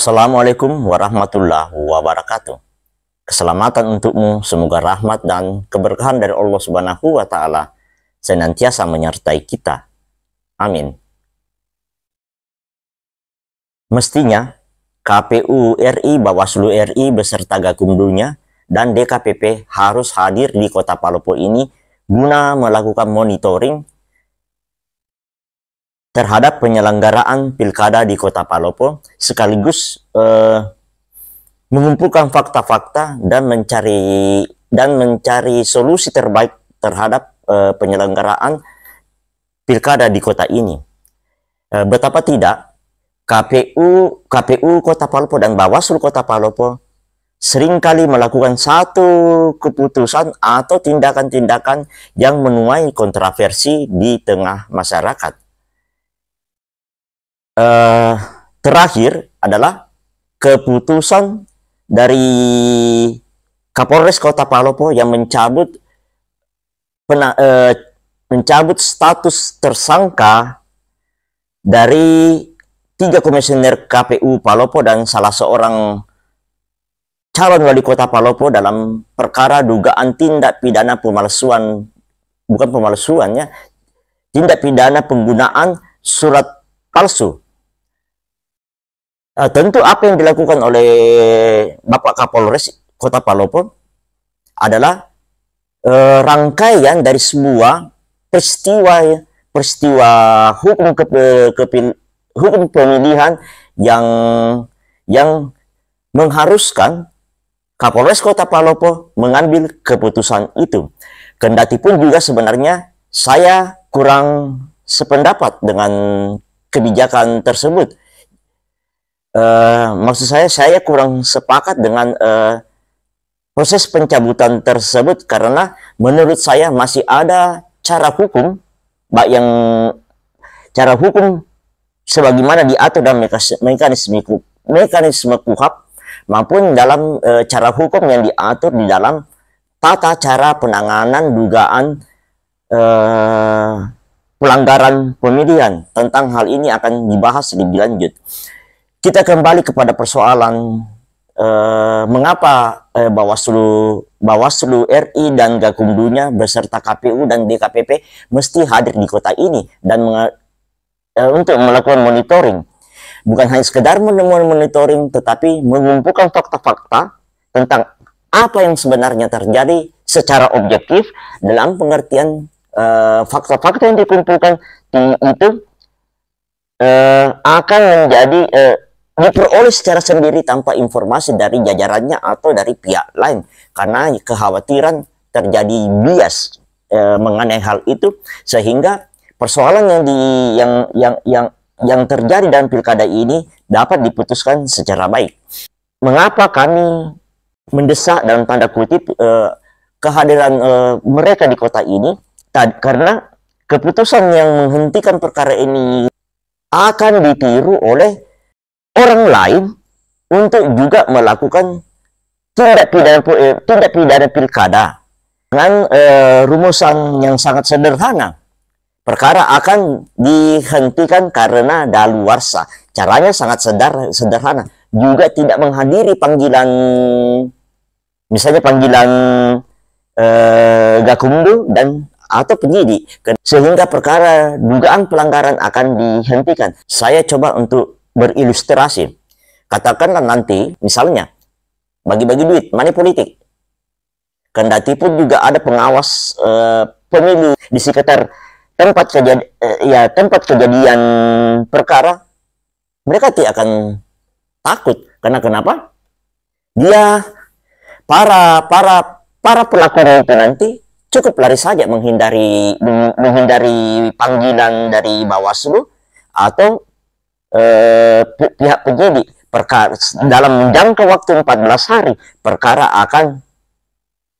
Assalamualaikum warahmatullahi wabarakatuh. Keselamatan untukmu, semoga rahmat dan keberkahan dari Allah Subhanahu wa taala senantiasa menyertai kita. Amin. Mestinya KPU RI, Bawaslu RI beserta Gakumdunya dan DKPP harus hadir di Kota Palopo ini guna melakukan monitoring terhadap penyelenggaraan pilkada di Kota Palopo sekaligus eh, mengumpulkan fakta-fakta dan mencari dan mencari solusi terbaik terhadap eh, penyelenggaraan pilkada di kota ini. Eh, betapa tidak KPU KPU Kota Palopo dan Bawaslu Kota Palopo sering kali melakukan satu keputusan atau tindakan-tindakan yang menuai kontroversi di tengah masyarakat uh, terakhir adalah keputusan dari Kapolres Kota Palopo yang mencabut pena, uh, mencabut status tersangka dari tiga komisioner KPU Palopo dan salah seorang calon wali kota Palopo dalam perkara dugaan tindak pidana pemalsuan bukan pemalsuan ya tindak pidana penggunaan surat palsu Uh, tentu apa yang dilakukan oleh Bapak Kapolres Kota Palopo adalah uh, rangkaian dari sebuah peristiwa ya, peristiwa hukum ke, hukum pemilihan yang yang mengharuskan Kapolres Kota Palopo mengambil keputusan itu. Kendati pun juga sebenarnya saya kurang sependapat dengan kebijakan tersebut uh, maksud saya saya kurang sepakat dengan uh, proses pencabutan tersebut karena menurut saya masih ada cara hukum mbak yang cara hukum sebagaimana diatur dalam mekanisme mekanisme KUHAP maupun dalam e, cara hukum yang diatur di dalam tata cara penanganan dugaan e, pelanggaran pemilihan. Tentang hal ini akan dibahas lebih lanjut kita kembali kepada persoalan eh, mengapa eh, Bawaslu Bawaslu RI dan Gakumdunya beserta KPU dan DKPP mesti hadir di kota ini dan eh, untuk melakukan monitoring. Bukan hanya sekedar menemukan monitoring tetapi mengumpulkan fakta-fakta tentang apa yang sebenarnya terjadi secara objektif dalam pengertian eh, fakta-fakta uh, yang dikumpulkan itu uh, akan menjadi uh, diperoleh secara sendiri tanpa informasi dari jajarannya atau dari pihak lain karena kekhawatiran terjadi bias e, mengenai hal itu sehingga persoalan yang di yang yang yang yang terjadi dalam pilkada ini dapat diputuskan secara baik. Mengapa kami mendesak dalam tanda kutip e, kehadiran e, mereka di kota ini? Tad, karena keputusan yang menghentikan perkara ini akan ditiru oleh orang lain untuk juga melakukan tindak pidana eh, tindak pidana pilkada dengan eh, rumusan yang sangat sederhana. Perkara akan dihentikan karena daluarsa. Caranya sangat sedar, sederhana. Juga tidak menghadiri panggilan, misalnya panggilan eh, Gakumdu dan atau penyidik sehingga perkara dugaan pelanggaran akan dihentikan. Saya coba untuk berilustrasi. Katakanlah nanti, misalnya, bagi-bagi duit, money politik. Kendati pun juga ada pengawas uh, pemilu di sekitar tempat kejadian, uh, ya tempat kejadian perkara, mereka tidak akan takut. Karena kenapa? Dia para para para pelaku itu nanti cukup lari saja menghindari menghindari panggilan dari Bawaslu atau eh, pihak penyidik perkara dalam jangka waktu 14 hari perkara akan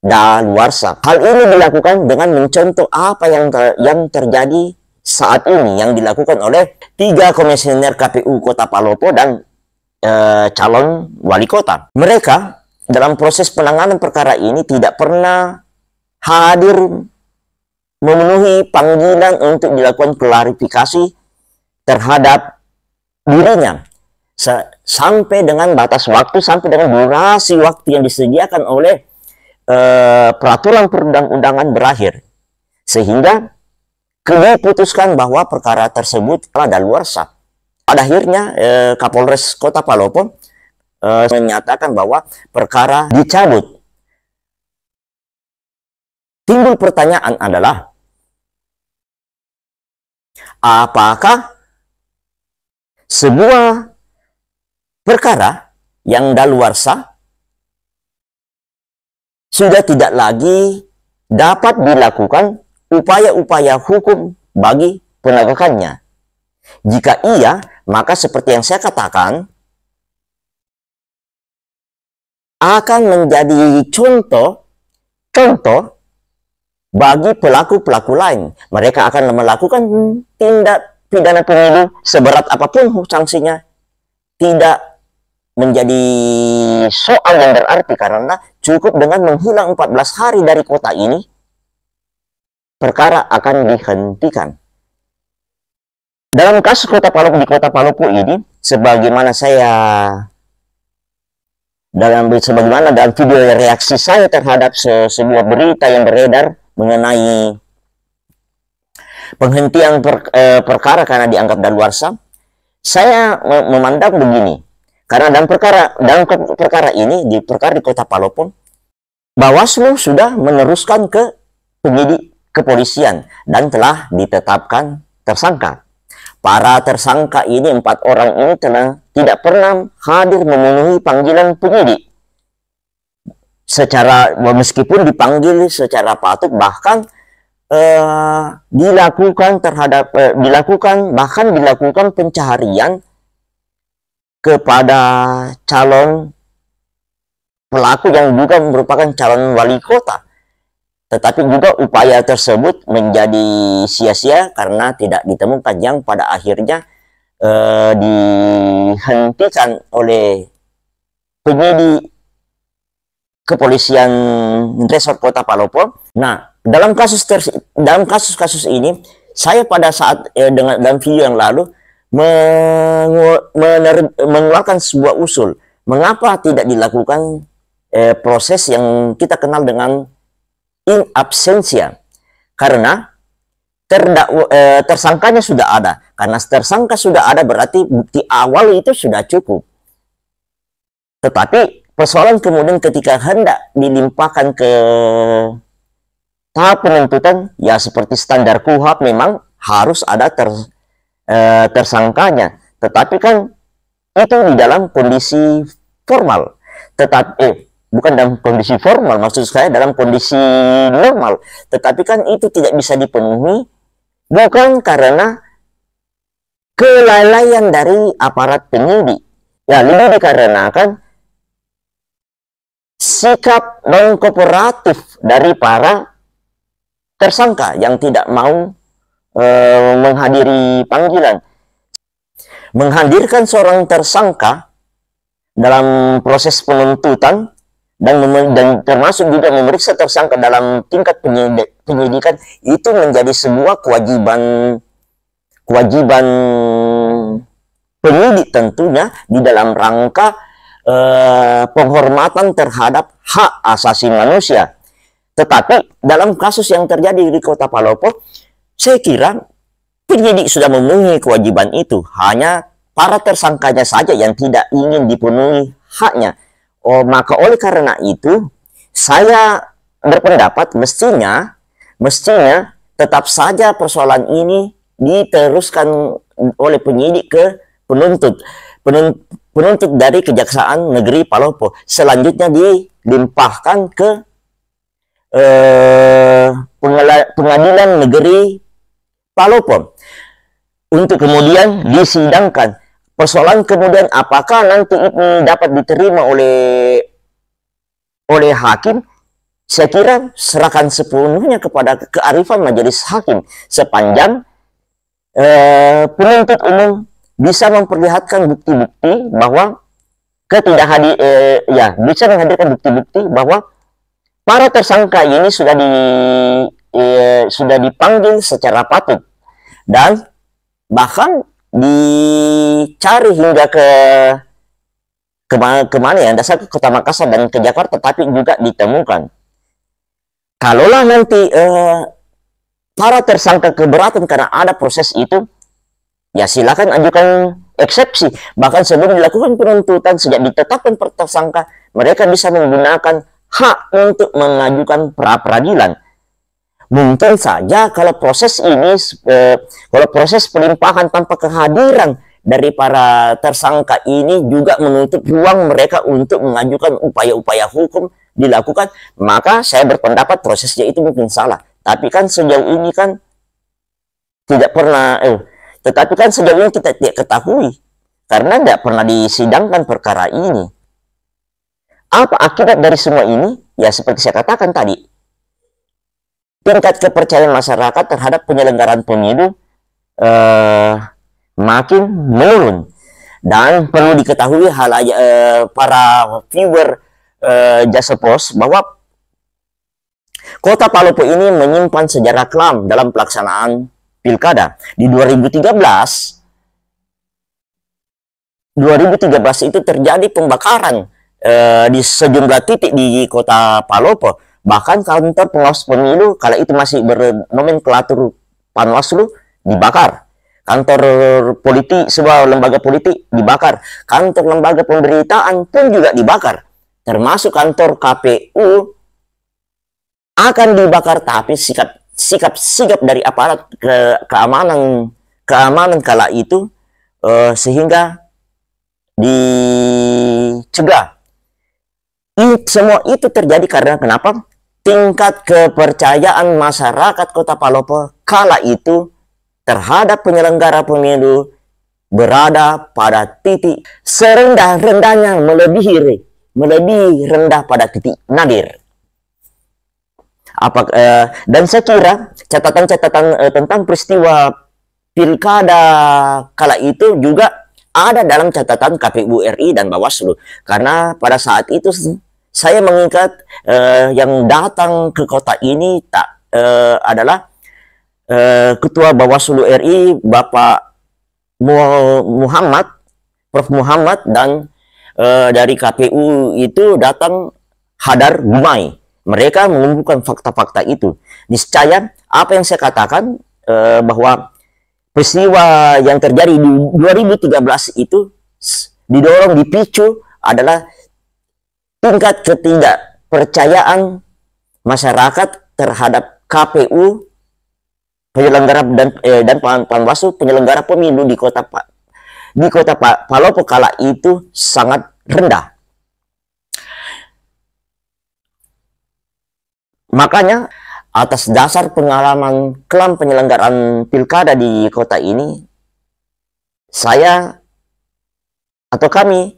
daluarsa. Hal ini dilakukan dengan mencontoh apa yang ter, yang terjadi saat ini yang dilakukan oleh tiga komisioner KPU Kota Palopo dan e, calon wali kota. Mereka dalam proses penanganan perkara ini tidak pernah hadir memenuhi panggilan untuk dilakukan klarifikasi terhadap dirinya. sampai dengan batas waktu sampai dengan durasi waktu yang disediakan oleh uh, peraturan perundang-undangan berakhir sehingga putuskan bahwa perkara tersebut telah daluarsa. Pada akhirnya eh, Kapolres Kota Palopo eh, menyatakan bahwa perkara dicabut. Timbul pertanyaan adalah apakah sebuah perkara yang daluarsa sudah tidak lagi dapat dilakukan upaya-upaya hukum bagi penegakannya. Jika iya, maka seperti yang saya katakan, akan menjadi contoh contoh bagi pelaku-pelaku lain. Mereka akan melakukan tindak pidana pemilu seberat apa pun sanksinya. Tidak menjadi soal yang berarti karena cukup dengan menghilang 14 hari dari kota ini perkara akan dihentikan. Dalam kasus kota Palopo di kota Palopo ini, sebagaimana saya dalam sebagaimana dalam video reaksi saya terhadap se sebuah berita yang beredar mengenai penghentian per, eh, perkara karena dianggap daluarsa, saya memandang begini. Karena dalam perkara dalam perkara ini di perkara di Kota Palopo, Bawaslu sudah meneruskan ke penyidik kepolisian dan telah ditetapkan tersangka. Para tersangka ini, empat orang ini telah tidak pernah hadir memenuhi panggilan penyidik. Secara, meskipun dipanggil secara patut, bahkan eh, dilakukan terhadap, eh, dilakukan, bahkan dilakukan pencarian kepada calon pelaku yang juga merupakan calon wali kota tetapi juga upaya tersebut menjadi sia-sia karena tidak ditemukan yang pada akhirnya eh, dihentikan oleh penyidik kepolisian Resort Kota Palopo. Nah, dalam kasus dalam kasus-kasus ini saya pada saat eh, dengan dalam video yang lalu mengeluarkan sebuah usul. Mengapa tidak dilakukan eh, proses yang kita kenal dengan in absentia? Karena terdakwa eh, tersangkanya sudah ada. Karena tersangka sudah ada berarti bukti awal itu sudah cukup. Tetapi persoalan kemudian ketika hendak dilimpahkan ke tahap penuntutan ya seperti standar kuhab memang harus ada ter, eh, tersangkanya. Tetapi kan itu di dalam kondisi formal. Tetapi eh, bukan dalam kondisi formal maksud saya dalam kondisi normal. Tetapi kan itu tidak bisa dipenuhi bukan karena kelalaian dari aparat penyidik. Ya lebih dikarenakan sikap non kooperatif dari para tersangka yang tidak mau e, menghadiri panggilan menghadirkan seorang tersangka dalam proses penuntutan dan, dan termasuk juga memeriksa tersangka dalam tingkat penyidikan itu menjadi sebuah kewajiban kewajiban penyidik tentunya di dalam rangka eh, penghormatan terhadap hak asasi manusia. Tetapi dalam kasus yang terjadi di Kota Palopo, saya kira penyidik sudah memenuhi kewajiban itu. Hanya para tersangkanya saja yang tidak ingin dipenuhi haknya. Oh, maka oleh karena itu saya berpendapat mestinya mestinya tetap saja persoalan ini diteruskan oleh penyidik ke penuntut penuntut dari Kejaksaan Negeri Palopo selanjutnya dilimpahkan ke eh, pengadilan negeri Palopo. Untuk kemudian disidangkan. Persoalan kemudian apakah nanti ini dapat diterima oleh oleh hakim? Saya kira serahkan sepenuhnya kepada kearifan majelis hakim. Sepanjang eh, penuntut umum bisa memperlihatkan bukti-bukti bahwa ketidakhadir eh, ya bisa menghadirkan bukti-bukti bahwa para tersangka ini sudah di eh, sudah dipanggil secara patut dan bahkan dicari hingga ke ke mana, ke mana ya? Dasar ke kota Makassar dan ke Jakarta tapi juga ditemukan. Kalaulah nanti eh, para tersangka keberatan karena ada proses itu ya silakan ajukan eksepsi. Bahkan sebelum dilakukan penuntutan sejak ditetapkan tersangka mereka bisa menggunakan hak untuk mengajukan pra peradilan mungkin saja kalau proses ini eh, kalau proses pelimpahan tanpa kehadiran dari para tersangka ini juga menutup ruang mereka untuk mengajukan upaya-upaya hukum dilakukan maka saya berpendapat prosesnya itu mungkin salah tapi kan sejauh ini kan tidak pernah eh, tetapi kan sejauh ini kita tidak ketahui karena tidak pernah disidangkan perkara ini. Apa akibat dari semua ini? Ya seperti saya katakan tadi, tingkat kepercayaan masyarakat terhadap penyelenggaraan pemilu eh, makin menurun. Dan perlu diketahui hal eh, para viewer eh, jasa pos bahwa kota Palopo ini menyimpan sejarah kelam dalam pelaksanaan pilkada. Di 2013 2013 itu terjadi pembakaran eh, di sejumlah titik di kota Palopo. Bahkan kantor pengawas pemilu kala itu masih bernomenklatur Panwaslu dibakar. Kantor politik, sebuah lembaga politik dibakar. Kantor lembaga pemberitaan pun juga dibakar. Termasuk kantor KPU akan dibakar tapi sikap sikap-sikap dari aparat ke keamanan keamanan kala itu uh, sehingga dicegah. Ini, semua itu terjadi karena kenapa? Tingkat kepercayaan masyarakat Kota Palopo kala itu terhadap penyelenggara pemilu berada pada titik serendah-rendahnya melebihi melebihi rendah pada titik nadir apa eh, dan saya kira catatan-catatan eh, tentang peristiwa pilkada kala itu juga ada dalam catatan KPU RI dan Bawaslu karena pada saat itu saya mengingat eh, yang datang ke kota ini tak eh, adalah eh, ketua Bawaslu RI Bapak Muhammad Prof Muhammad dan eh, dari KPU itu datang Hadar Gumai mereka mengumpulkan fakta-fakta itu. Niscaya apa yang saya katakan eh, bahwa peristiwa yang terjadi di 2013 itu didorong dipicu adalah tingkat ketidakpercayaan masyarakat terhadap KPU penyelenggara dan eh, dan Panwaslu penyelenggara pemilu di kota Pak di kota Pak Palopo kala itu sangat rendah. Makanya atas dasar pengalaman kelam penyelenggaraan pilkada di kota ini, saya atau kami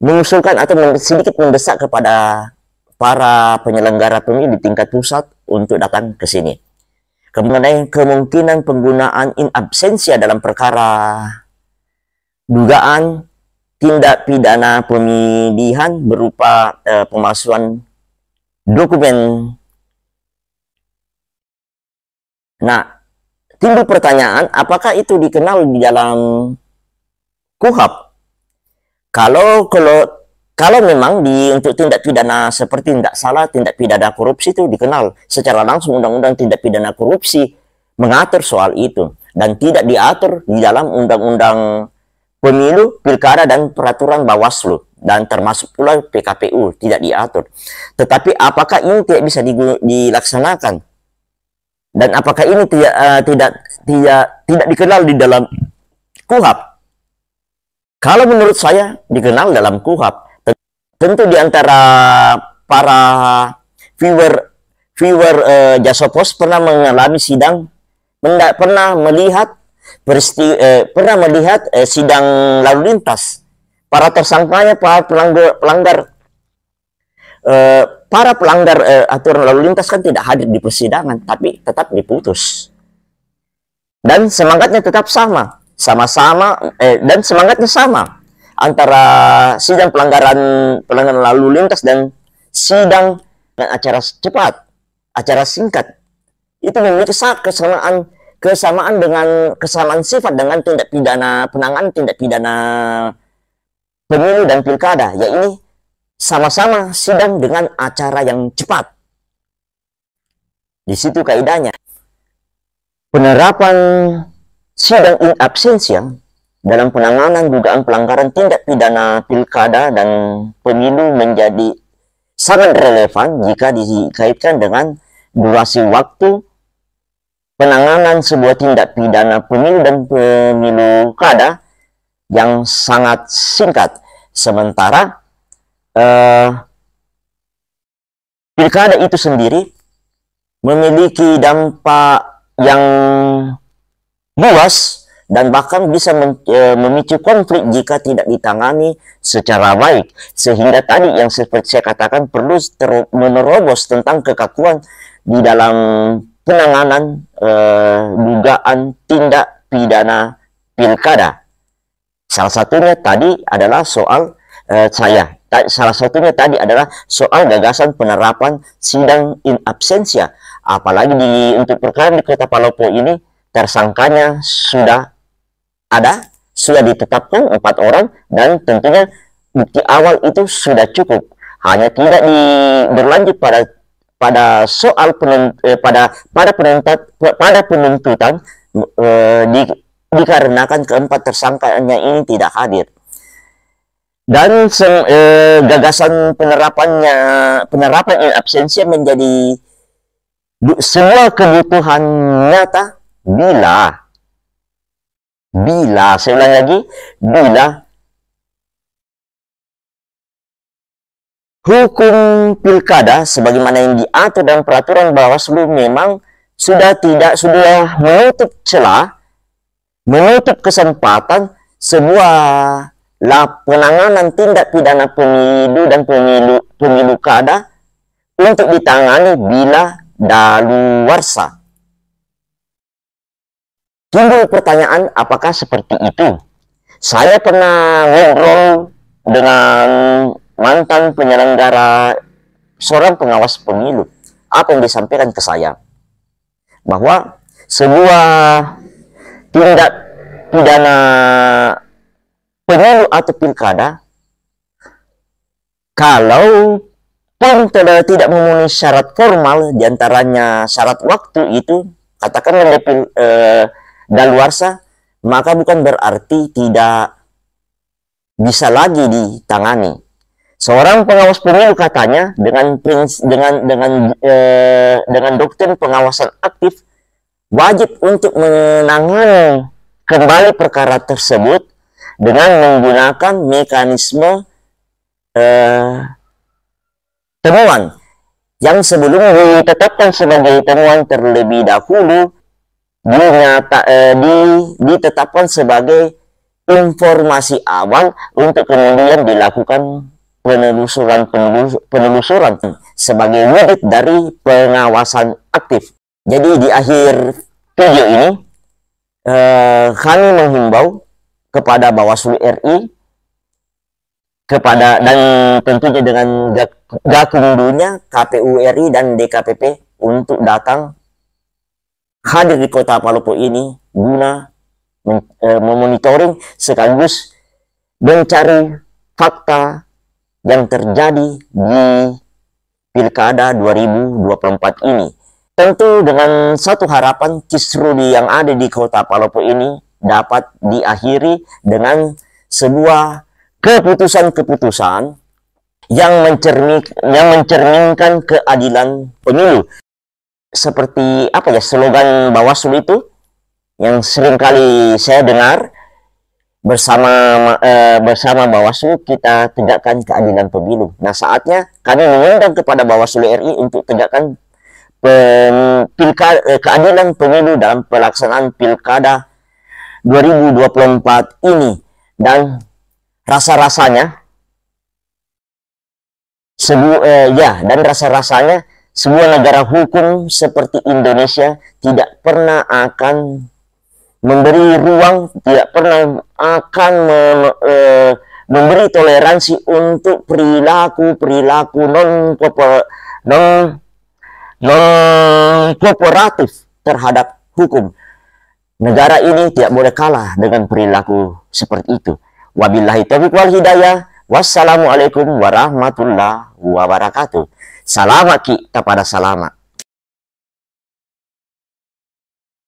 mengusulkan atau sedikit mendesak kepada para penyelenggara pemilu di tingkat pusat untuk datang ke sini. Mengenai kemungkinan penggunaan in absensia dalam perkara dugaan tindak pidana pemilihan berupa eh, pemalsuan dokumen. Nah, timbul pertanyaan, apakah itu dikenal di dalam KUHAP? Kalau kalau kalau memang di untuk tindak pidana seperti tidak salah tindak pidana korupsi itu dikenal secara langsung undang-undang tindak pidana korupsi mengatur soal itu dan tidak diatur di dalam undang-undang pemilu, pilkada dan peraturan Bawaslu dan termasuk pula PKPU tidak diatur. Tetapi apakah ini tidak bisa dilaksanakan? Dan apakah ini tidak uh, tidak tidak tidak dikenal di dalam KUHAP? Kalau menurut saya dikenal dalam KUHAP. Tentu di antara para viewer viewer uh, jasa pos pernah mengalami sidang pernah melihat peristiwa uh, pernah melihat uh, sidang lalu lintas para tersangkanya para pelanggar pelanggar eh, para pelanggar eh, aturan lalu lintas kan tidak hadir di persidangan tapi tetap diputus dan semangatnya tetap sama sama-sama eh, dan semangatnya sama antara sidang pelanggaran pelanggaran lalu lintas dan sidang dan acara cepat acara singkat itu memiliki kesamaan kesamaan dengan kesamaan sifat dengan tindak pidana penanganan tindak pidana pemilu dan pilkada, ya ini sama-sama sidang dengan acara yang cepat. Di situ kaidahnya. Penerapan sidang in absentia dalam penanganan dugaan pelanggaran tindak pidana pilkada dan pemilu menjadi sangat relevan jika dikaitkan dengan durasi waktu penanganan sebuah tindak pidana pemilu dan pemilu kada yang sangat singkat. Sementara eh, pilkada itu sendiri memiliki dampak yang luas dan bahkan bisa e, memicu konflik jika tidak ditangani secara baik. Sehingga tadi yang seperti saya katakan perlu menerobos tentang kekakuan di dalam penanganan e, dugaan tindak pidana pilkada. Salah satunya tadi adalah soal e, saya. Salah satunya tadi adalah soal gagasan penerapan sidang in absentia. Apalagi di untuk perkara di Kota Palopo ini tersangkanya sudah ada sudah ditetapkan empat orang dan tentunya bukti awal itu sudah cukup. Hanya tidak di, berlanjut pada pada soal eh, pada pada penuntutan pada penuntutan eh, di, dikarenakan keempat tersangkanya ini tidak hadir. Dan eh, gagasan penerapannya penerapan in absensia menjadi semua kebutuhan nyata bila? Bila? Saya ulang lagi. Bila? Hukum pilkada sebagaimana yang diatur dalam peraturan Bawaslu memang sudah tidak sudah menutup celah menutup kesempatan sebuah lah penanganan tindak pidana pemilu dan pemilu pemilu kada untuk ditangani bila daluarsa timbul pertanyaan apakah seperti itu. Saya pernah ngobrol dengan mantan penyelenggara seorang pengawas pemilu. Apa yang disampaikan ke saya? Bahwa sebuah tindak pidana pemilu atau pilkada kalau pun tidak memenuhi syarat formal di antaranya syarat waktu itu katakan eh, daluarsa, maka bukan berarti tidak bisa lagi ditangani. Seorang pengawas pemilu katanya dengan dengan dengan eh, dengan doktrin pengawasan aktif wajib untuk menangani kembali perkara tersebut dengan menggunakan mekanisme eh, temuan yang sebelum ditetapkan sebagai temuan terlebih dahulu dinyata, eh, di, ditetapkan sebagai informasi awal untuk kemudian dilakukan penelusuran penelusuran sebagai wujud dari pengawasan aktif. Jadi di akhir video ini eh, kami menghimbau kepada Bawaslu RI kepada dan tentunya dengan gakumdunya KPU RI dan DKPP untuk datang hadir di kota Palopo ini guna e, memonitoring sekaligus mencari fakta yang terjadi di Pilkada 2024 ini. Tentu dengan satu harapan kisrudi yang ada di kota Palopo ini dapat diakhiri dengan sebuah keputusan-keputusan yang, yang mencerminkan keadilan pemilu seperti apa ya slogan Bawaslu itu yang sering kali saya dengar bersama eh, bersama Bawaslu kita tegakkan keadilan pemilu. Nah saatnya kami mengundang kepada Bawaslu RI untuk tegakkan pem, pilka, eh, keadilan pemilu dalam pelaksanaan pilkada 2024 ini dan rasa-rasanya sebu eh, ya dan rasa-rasanya sebuah negara hukum seperti Indonesia tidak pernah akan memberi ruang, tidak pernah akan me, e, memberi toleransi untuk perilaku-perilaku non non non kooperatif terhadap hukum. Negara ini tidak boleh kalah dengan perilaku seperti itu. Wabillahi taufiq wal hidayah. Wassalamualaikum warahmatullahi wabarakatuh. Salamat ki kepada salamat.